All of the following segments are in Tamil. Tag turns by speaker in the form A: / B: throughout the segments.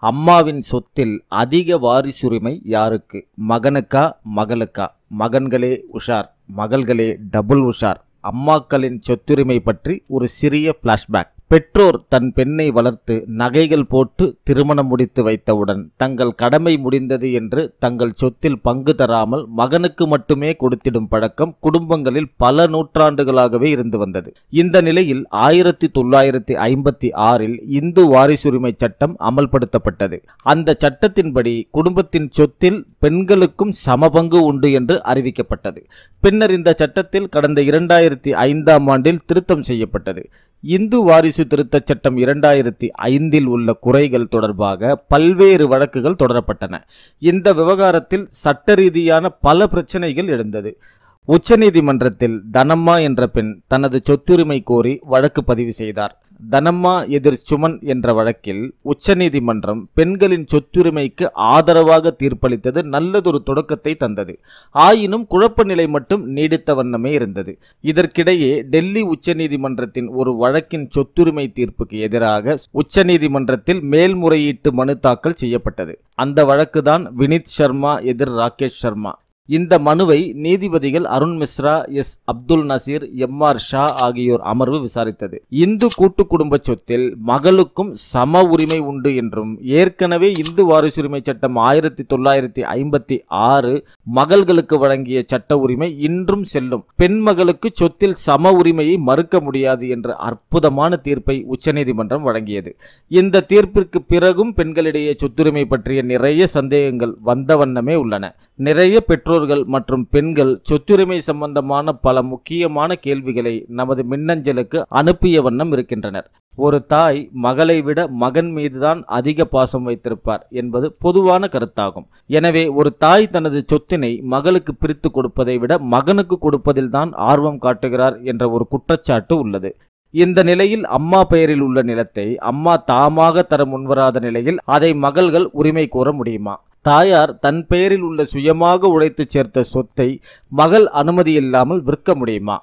A: அம்மாவின் சொத்தில் அதிக வாரிசுரிமை யாருக்கு? மகனுக்கா மகளுக்கா? மகன்களே உஷார் மகள்களே டபுள் உஷார். அம்மாக்களின் சொத்துரிமை பற்றி ஒரு சிறிய ஃப்ளாஷ்பேக் பெற்றோர் தன் பெண்ணை வளர்த்து நகைகள் போட்டு திருமணம் முடித்து வைத்தவுடன் தங்கள் கடமை முடிந்தது என்று தங்கள் சொத்தில் பங்கு தராமல் மகனுக்கு மட்டுமே கொடுத்திடும் பழக்கம் குடும்பங்களில் பல நூற்றாண்டுகளாகவே இருந்து வந்தது. இந்த நிலையில் ஆயிரத்தி தொள்ளாயிரத்தி ஐம்பத்தி ஆறில் இந்து வாரிசுரிமை சட்டம் அமல்படுத்தப்பட்டது. அந்த சட்டத்தின்படி குடும்பத்தின் சொத்தில் பெண்களுக்கும் சமபங்கு உண்டு என்று அறிவிக்கப்பட்டது. பின்னர் இந்த சட்டத்தில் கடந்த இரண்டாயிரத்தி ஐந்தாம் ஆண்டில் திருத்தம் செய்யப்பட்டது. இந்து வாரிசு திருத்தச் சட்டம் இரண்டாயிரத்தி ஐந்தில் உள்ள குறைகள் தொடர்பாக பல்வேறு வழக்குகள் தொடரப்பட்டன. இந்த விவகாரத்தில் சட்ட ரீதியான பல பிரச்சனைகள் எழுந்தது. உச்சநீதிமன்றத்தில் தனம்மா என்ற பெண் தனது சொத்துரிமை கோரி வழக்கு பதிவு செய்தார். தனம்மா எதிர் சுமன் என்ற வழக்கில் உச்சநீதிமன்றம் பெண்களின் சொத்துரிமைக்கு ஆதரவாக தீர்ப்பளித்தது நல்லதொரு தொடக்கத்தை தந்தது. ஆயினும் குழப்ப நிலை மட்டும் நீடித்த வண்ணமே இருந்தது. இதற்கிடையே டெல்லி உச்சநீதிமன்றத்தின் ஒரு வழக்கின் சொத்துரிமை தீர்ப்புக்கு எதிராக உச்சநீதிமன்றத்தில் மேல்முறையீட்டு மனு தாக்கல் செய்யப்பட்டது. அந்த வழக்குதான் வினித் சர்மா எதிர் ராகேஷ் சர்மா. இந்த மனுவை நீதிபதிகள் Arun Mishra S. Abdul Nazeer M. R. Shah ஆகியோர் அமர்வு விசாரித்தது. இந்து கூட்டு குடும்ப சொத்தில் மகளுக்கும் சம உரிமை உண்டு என்றும் ஏற்கனவே இந்து வாரிசுரிமை சட்டம் ஆயிரத்தி தொள்ளாயிரத்தி ஐம்பத்தி ஆறு மகள்களுக்கு வழங்கிய சட்ட உரிமை இன்றும் செல்லும். பெண் மகளுக்கு சொத்தில் சம உரிமையை மறுக்க முடியாது என்ற அற்புதமான தீர்ப்பை உச்சநீதிமன்றம் வழங்கியது. இந்த தீர்ப்பிற்கு பிறகும் பெண்களிடையே சொத்துரிமை பற்றிய நிறைய சந்தேகங்கள் வந்த வண்ணமே உள்ளன. நிறைய பெற்றோர்கள் மற்றும் பெண்கள் சொத்துரிமை சம்பந்தமான பல முக்கியமான கேள்விகளை நமது மின்னஞ்சலுக்கு அனுப்பிய வண்ணம் இருக்கின்றனர். ஒரு தாய் மகளை விட மகன் மீதுதான் அதிக பாசம் வைத்திருப்பார் என்பது பொதுவான கருத்தாகும். எனவே ஒரு தாய் தனது சொத்தினை மகளுக்கு பிரித்து கொடுப்பதை விட மகனுக்கு கொடுப்பதில்தான் ஆர்வம் காட்டுகிறார் என்ற ஒரு குற்றச்சாட்டு உள்ளது. இந்த நிலையில் அம்மா பெயரில் உள்ள நிலத்தை அம்மா தாமாக தர முன்வராத நிலையில் அதை மகள்கள் உரிமை கோர முடியுமா? தாயார் தன் பெயரில் உள்ள சுயமாக உழைத்து சேர்த்த சொத்தை மகள் அனுமதி இல்லாமல் விற்க முடியுமா?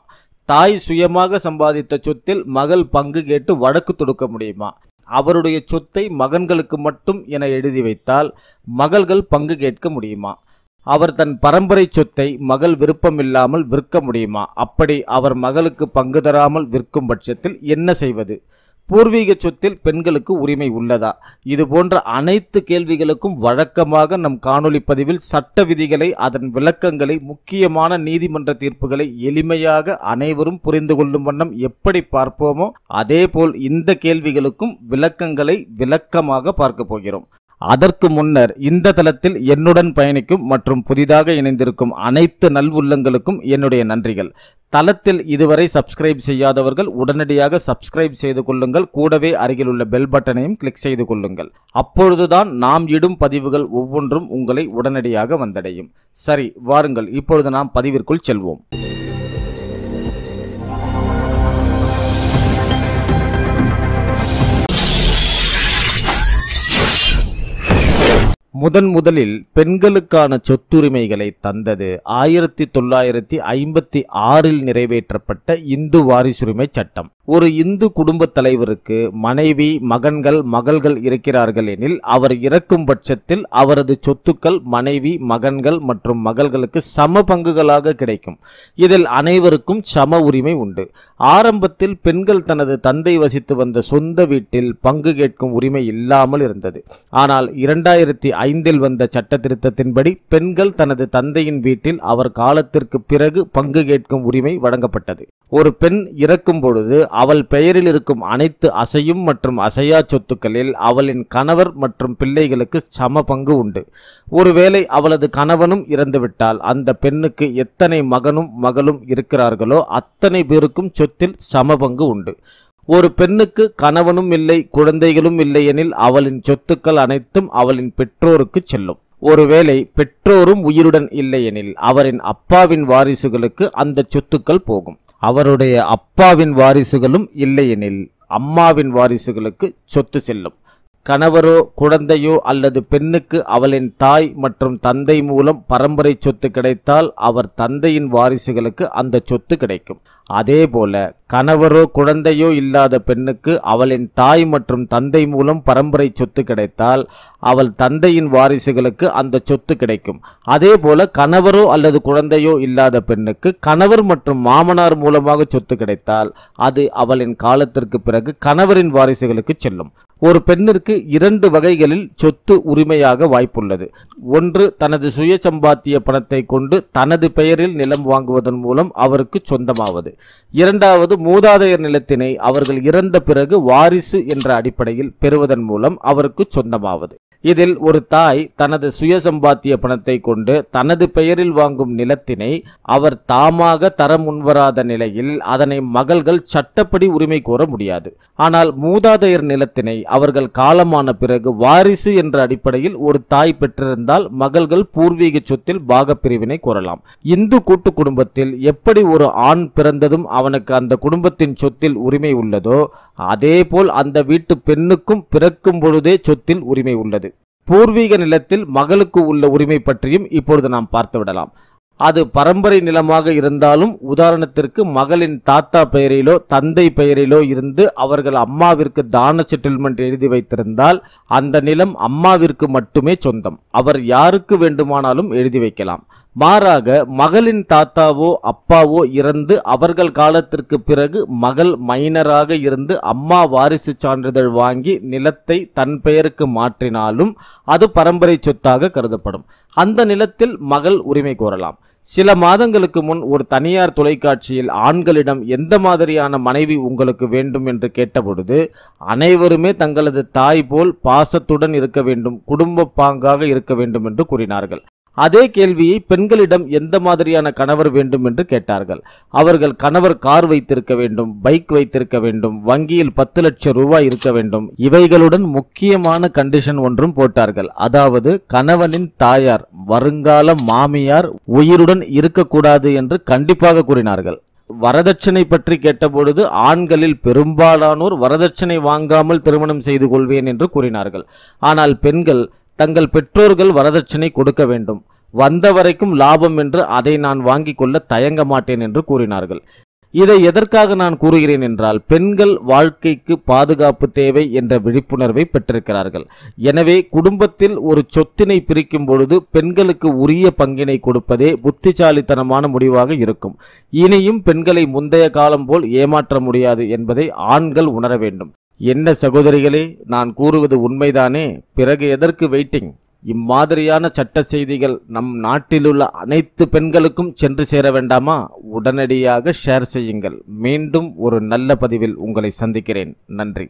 A: தாய் சுயமாக சம்பாதித்த சொத்தில் மகள் பங்கு கேட்டு வழக்கு தொடுக்க முடியுமா? அவருடைய சொத்தை மகன்களுக்கு மட்டும் என எழுதி வைத்தால் மகள்கள் பங்கு கேட்க முடியுமா? அவர் தன் பரம்பரை சொத்தை மகள் விருப்பமில்லாமல் விற்க முடியுமா? அப்படி அவர் மகளுக்கு பங்கு தராமல் விற்கும் பட்சத்தில் என்ன செய்வது? பூர்வீக சொத்தில் பெண்களுக்கு உரிமை உள்ளதா? இது போன்ற அனைத்து கேள்விகளுக்கும் வழக்கமாக நம் காணொளி பதிவில் சட்ட விதிகளை அதன் விளக்கங்களை முக்கியமான நீதிமன்ற தீர்ப்புகளை எளிமையாக அனைவரும் புரிந்து கொள்ளும் வண்ணம் எப்படி பார்ப்போமோ அதேபோல் இந்த கேள்விகளுக்கும் விளக்கங்களை விளக்கமாக பார்க்க போகிறோம். அதற்கு முன்னர் இந்த தளத்தில் என்னுடன் பயணிக்கும் மற்றும் புதிதாக இணைந்திருக்கும் அனைத்து நல்வுள்ளங்களுக்கும் என்னுடைய நன்றிகள். தளத்தில் இதுவரை சப்ஸ்கிரைப் செய்யாதவர்கள் உடனடியாக சப்ஸ்கிரைப் செய்து கொள்ளுங்கள். கூடவே அருகில் உள்ள பெல் பட்டனையும் கிளிக் செய்து கொள்ளுங்கள். அப்பொழுதுதான் நாம் இடும் பதிவுகள் ஒவ்வொன்றும் உங்களை உடனடியாக வந்தடையும். சரி வாருங்கள் இப்பொழுது நாம் பதிவிற்குள் செல்வோம். முதன் முதலில் பெண்களுக்கான சொத்துரிமைகளை தந்தது. ஆயிரத்தி தொள்ளாயிரத்தி ஐம்பத்தி ஆறில் நிறைவேற்றப்பட்ட இந்து வாரிசுரிமை சட்டம். ஒரு இந்து குடும்ப தலைவருக்கு மனைவி மகன்கள் மகள்கள் இருக்கிறார்கள் எனில் அவர் இறக்கும் பட்சத்தில் அவரது சொத்துக்கள் மனைவி மகன்கள் மற்றும் மகள்களுக்கு சம பங்குகளாக கிடைக்கும். இதில் அனைவருக்கும் சம உரிமை உண்டு. ஆரம்பத்தில் பெண்கள் தனது தந்தை வசித்து வந்த சொந்த வீட்டில் பங்கு கேட்கும் உரிமை இல்லாமல் இருந்தது. ஆனால் இரண்டாயிரத்தி ஐந்தில் வந்த சட்ட திருத்தத்தின்படி பெண்கள் தனது தந்தையின் வீட்டில் அவர் காலத்திற்கு பிறகு பங்கு கேட்கும் உரிமை வழங்கப்பட்டது. ஒரு பெண் இறக்கும் பொழுது அவள் பெயரில் இருக்கும் அனைத்து அசையும் மற்றும் அசையா சொத்துக்களில் அவளின் கணவர் மற்றும் பிள்ளைகளுக்கு சம பங்கு உண்டு. ஒருவேளை அவளது கணவனும் இறந்துவிட்டால் அந்த பெண்ணுக்கு எத்தனை மகனும் மகளும் இருக்கிறார்களோ அத்தனை பேருக்கும் சொத்தில் சம பங்கு உண்டு. ஒரு பெண்ணுக்கு கணவனும் இல்லை குழந்தைகளும் இல்லையெனில் அவளின் சொத்துக்கள் அனைத்தும் அவளின் பெற்றோருக்கு செல்லும். ஒருவேளை பெற்றோரும் உயிருடன் இல்லையெனில் அவரின் அப்பாவின் வாரிசுகளுக்கு அந்த சொத்துக்கள் போகும். அவருடைய அப்பாவின் வாரிசுகளும் இல்லையெனில் அம்மாவின் வாரிசுகளுக்கு சொத்து செல்லும். கணவரோ குழந்தையோ அல்லது பெண்ணுக்கு அவளின் தாய் மற்றும் தந்தை மூலம் பரம்பரை சொத்து கிடைத்தால் அவர் தந்தையின் வாரிசுகளுக்கு அந்த சொத்து கிடைக்கும். அதேபோல கணவரோ குழந்தையோ இல்லாத பெண்ணுக்கு அவளின் தாய் மற்றும் தந்தை மூலம் பரம்பரை சொத்து கிடைத்தால் அவள் தந்தையின் வாரிசுகளுக்கு அந்த சொத்து கிடைக்கும். அதே போல கணவரோ அல்லது குழந்தையோ இல்லாத பெண்ணுக்கு கணவர் மற்றும் மாமனார் மூலமாக சொத்து கிடைத்தால் அது அவளின் காலத்திற்கு பிறகு கணவரின் வாரிசுகளுக்கு செல்லும். ஒரு பெண்ணிற்கு இரண்டு வகைகளில் சொத்து உரிமையாக வாய்ப்புள்ளது. ஒன்று தனது சுய சம்பாத்திய பணத்தை கொண்டு தனது பெயரில் நிலம் வாங்குவதன் மூலம் அவருக்கு சொந்தமாவது. இரண்டாவது மூதாதையர் நிலத்தினை அவர்கள் இறந்த பிறகு வாரிசு என்ற அடிப்படையில் பெறுவதன் மூலம் அவருக்கு சொந்தமாவது. இதில் ஒரு தாய் தனது சுய சம்பாத்திய பணத்தை கொண்டு தனது பெயரில் வாங்கும் நிலத்தினை அவர் தாமாக தர முன்வராத நிலையில் அதனை மகள்கள் சட்டப்படி உரிமை கோர முடியாது. ஆனால் மூதாதையர் நிலத்தினை அவர்கள் காலமான பிறகு வாரிசு என்ற அடிப்படையில் ஒரு தாய் பெற்றிருந்தால் மகள்கள் பூர்வீக சொத்தில் பாகப்பிரிவினை கோரலாம். இந்து கூட்டு குடும்பத்தில் எப்படி ஒரு ஆண் பிறந்ததும் அவனுக்கு அந்த குடும்பத்தின் சொத்தில் உரிமை உள்ளதோ அதேபோல் அந்த வீட்டு பெண்ணுக்கும் பிறக்கும் பொழுதே சொத்தில் உரிமை உள்ளது. பூர்வீக நிலத்தில் மகளுக்கு உள்ள உரிமை பற்றியும் இப்பொழுது நாம் பார்த்து விடலாம். அது பரம்பரை நிலமாக இருந்தாலும் உதாரணத்திற்கு மகளின் தாத்தா பெயரிலோ தந்தை பெயரிலோ இருந்து அவர்கள் அம்மாவிற்கு தான செட்டில்மெண்ட் எழுதி வைத்திருந்தால் அந்த நிலம் அம்மாவிற்கு மட்டுமே சொந்தம். அவர் யாருக்கு வேண்டுமானாலும் எழுதி வைக்கலாம். மாறாக மகளின் தாத்தாவோ அப்பாவோ இறந்து அவர்கள் காலத்திற்கு பிறகு மகள் மைனராக இருந்து அம்மா வாரிசு சான்றிதழ் வாங்கி நிலத்தை தன் பெயருக்கு மாற்றினாலும் அது பரம்பரை சொத்தாக கருதப்படும். அந்த நிலத்தில் மகள் உரிமை கோரலாம். சில மாதங்களுக்கு முன் ஒரு தனியார் தொலைக்காட்சியில் ஆண்களிடம் எந்த மாதிரியான மனைவி உங்களுக்கு வேண்டும் என்று கேட்டபொழுது அனைவருமே தங்களது தாய் போல் பாசத்துடன் இருக்க வேண்டும் குடும்ப பாங்காக இருக்க வேண்டும் என்று கூறினார்கள். அதே கேள்வியை பெண்களிடம் எந்த மாதிரியான கணவர் வேண்டும் என்று கேட்டார்கள். அவர்கள் கணவர் கார் வைத்திருக்க வேண்டும் பைக் வைத்திருக்க வேண்டும் வங்கியில் பத்து லட்சம் ரூபாய் இருக்க வேண்டும். இவைகளுடன் முக்கியமான கண்டிஷன் ஒன்றும் போட்டார்கள். அதாவது கணவனின் தாயார் வருங்கால மாமியார் உயிருடன் இருக்கக்கூடாது என்று கண்டிப்பாக கூறினார்கள். வரதட்சணை பற்றி கேட்டபொழுது ஆண்களில் பெரும்பாலானோர் வரதட்சணை வாங்காமல் திருமணம் செய்து கொள்வேன் என்று கூறினார்கள். ஆனால் பெண்கள் தங்கள் பெற்றோர்கள் வரதட்சணை கொடுக்க வேண்டும். வந்த வரைக்கும் லாபம் என்று அதை நான் வாங்கிக் கொள்ள தயங்க மாட்டேன் என்று கூறினார்கள். இதை எதற்காக நான் கூறுகிறேன் என்றால் பெண்கள் வாழ்க்கைக்கு பாதுகாப்பு தேவை என்ற விழிப்புணர்வை பெற்றிருக்கிறார்கள். எனவே குடும்பத்தில் ஒரு சொத்தினை பிரிக்கும் பொழுது பெண்களுக்கு உரிய பங்கினை கொடுப்பதே புத்திசாலித்தனமான முடிவாக இருக்கும். இனியும் பெண்களை முந்தைய காலம் போல் ஏமாற்ற முடியாது என்பதை ஆண்கள் உணர வேண்டும். என்ன சகோதரிகளே நான் கூறுவது உண்மைதானே? பிறகு எதற்கு வெயிட்டிங் இம்மாதிரியான சட்ட செய்திகள் நம் நாட்டிலுள்ள அனைத்து பெண்களுக்கும் சென்று சேர வேண்டாமா? உடனடியாக ஷேர் செய்யுங்கள். மீண்டும் ஒரு நல்ல பதிவில் உங்களை சந்திக்கிறேன். நன்றி.